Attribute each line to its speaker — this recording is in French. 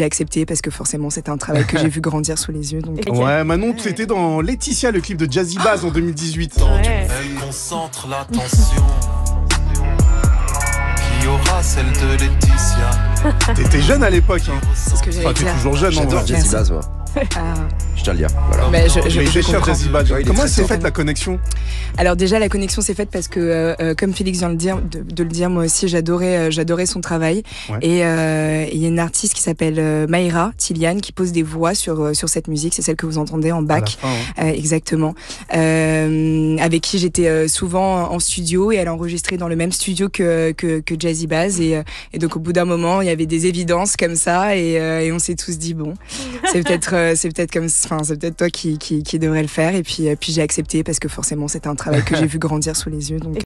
Speaker 1: j'ai accepté parce que forcément c'était un travail que j'ai vu grandir sous les yeux. Donc...
Speaker 2: Ouais, Manon, c'était dans Laetitia, le clip de Jazzy Bass en 2018.
Speaker 3: Ouais.
Speaker 4: Elle concentre l'attention Qui aura celle de Laetitia?
Speaker 2: T'étais jeune à l'époque, hein.
Speaker 1: C'est ce que j'allais
Speaker 2: Enfin, t'es toujours jeune, en vrai.
Speaker 5: Jazzy. Bass, moi. Je tiens à le dire. Voilà.
Speaker 1: Mais je, je,
Speaker 2: Mais
Speaker 1: je comprends.
Speaker 5: Ouais,
Speaker 2: Comment s'est faite la connexion
Speaker 1: Alors déjà la connexion s'est faite parce que euh, euh, comme Félix vient de le dire, de, de le dire moi aussi j'adorais euh, j'adorais son travail
Speaker 2: Ouais.
Speaker 1: et euh, il y a une artiste qui s'appelle euh, Mayra Tilian qui pose des voix sur sur cette musique c'est celle que vous entendez en
Speaker 2: À
Speaker 1: bac
Speaker 2: fin, hein.
Speaker 1: Euh, exactement Euh, avec qui j'étais euh, souvent en studio et elle enregistrait dans le même studio que que, que Jazzy Bass et, et donc au bout d'un moment il y avait des évidences comme ça et, euh, et on s'est tous dit bon c'est peut-être euh, c'est peut-être comme enfin c'est peut-être toi qui, qui qui devrais le faire. Et puis euh, puis j'ai accepté parce que forcément c'était un travail que j'ai vu grandir sous les yeux donc